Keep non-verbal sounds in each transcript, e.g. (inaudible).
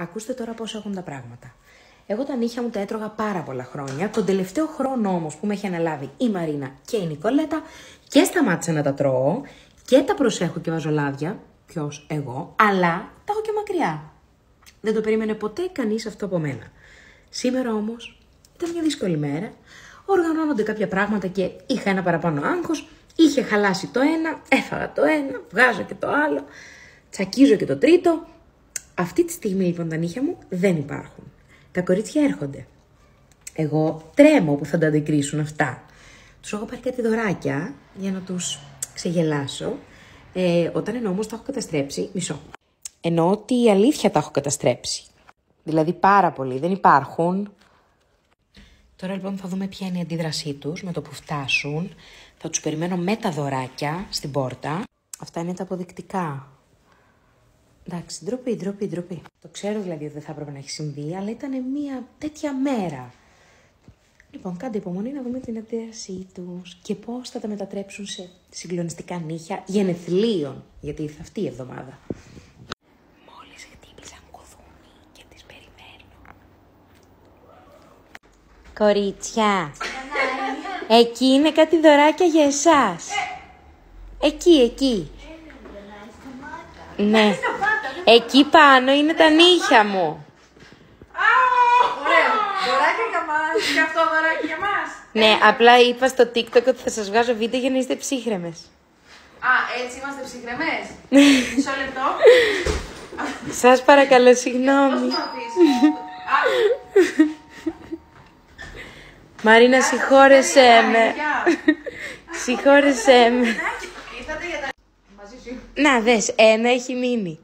Ακούστε τώρα πώς έχουν τα πράγματα. Εγώ τα νύχια μου τα έτρωγα πάρα πολλά χρόνια. Τον τελευταίο χρόνο όμως που με έχει αναλάβει η Μαρίνα και η Νικολέτα και σταμάτησα να τα τρώω και τα προσέχω και βάζω λάδια. Ποιος, εγώ, αλλά τα έχω και μακριά. Δεν το περίμενε ποτέ κανείς αυτό από μένα. Σήμερα όμως ήταν μια δύσκολη μέρα. Οργανώνονται κάποια πράγματα και είχα ένα παραπάνω άγχος. Είχε χαλάσει το ένα, έφαγα το ένα, βγάζω και το άλλο. Τσακίζω και το τρίτο. Αυτή τη στιγμή λοιπόν τα νύχια μου δεν υπάρχουν. Τα κορίτσια έρχονται. Εγώ τρέμω που θα τα αντικρίσουν αυτά. Τους έχω πάρει κάτι δωράκια για να τους ξεγελάσω. Ε, όταν εννοώ όμως τα έχω καταστρέψει, μισό. Εννοώ ότι η αλήθεια τα έχω καταστρέψει. Δηλαδή πάρα πολύ, δεν υπάρχουν. Τώρα λοιπόν θα δούμε ποια είναι η αντίδρασή τους με το που φτάσουν. Θα τους περιμένω με τα δωράκια στην πόρτα. Αυτά είναι τα αποδεικτικά. Εντάξει, ντροπή, ντροπή, ντροπή. Το ξέρω δηλαδή ότι δεν θα έπρεπε να έχει συμβεί, αλλά ήταν μια τέτοια μέρα. Λοιπόν, κάντε υπομονή να δούμε την αντίδρασή τους και πώς θα τα μετατρέψουν σε συγκλονιστικά νύχια γενεθλίων, γιατί ήρθε αυτή η εβδομάδα. Μόλις χτύπησαν κουδούνι και τις περιμένω. Κορίτσια, εκεί είναι κάτι δωράκια για εσάς. Εκεί, εκεί. Ναι. Εκεί πάνω είναι τα νύχια μου. Ωραίο. Δωράκι για μας. Και αυτό δωράκι για μας. Ναι, απλά είπα στο TikTok ότι θα σας βγάζω βίντεο για να είστε ψύχρεμες. Α, έτσι είμαστε ψυχρεμές. (laughs) Μισό λεπτό. Σας παρακαλώ, Πώς συγγνώμη. μου αφήσεις. Α, Μαρίνα, συγχώρεσέ με. Συγχώρεσέ με. Ήρθατε για τα... Μαζί σου. Να, δες, ένα έχει μείνει.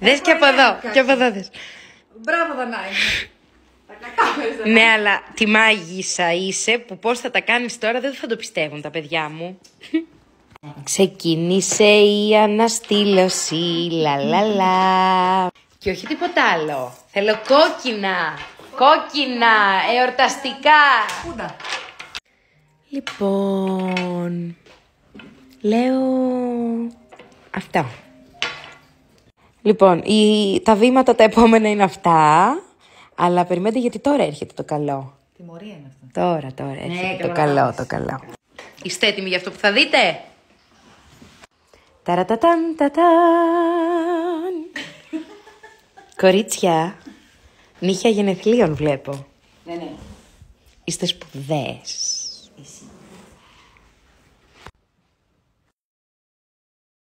Δες και από εδώ, και από εδώ δες. Μπράβο, Δανάη. Τα κατάφερες, Δανάη. Ναι, αλλά τι μάγισσα είσαι που πώς θα τα κάνεις τώρα δεν θα το πιστεύουν τα παιδιά μου. Ξεκίνησε η αναστήλωση, λα λα λα. Και όχι τίποτα άλλο. Θέλω κόκκινα, κόκκινα, εορταστικά. Πούντα. Λοιπόν, λέω αυτά. Λοιπόν, η, τα βήματα τα επόμενα είναι αυτά, αλλά περιμένετε γιατί τώρα έρχεται το καλό. Τιμωρία είναι αυτό. Τώρα, τώρα έρχεται Ναι, το καλά καλό, να το καλό. Είστε έτοιμοι για αυτό που θα δείτε; Ταρατατάν, τατάν. Κορίτσια, νύχια γενεθλίων βλέπω. Ναι, ναι. Είστε σπουδαίες.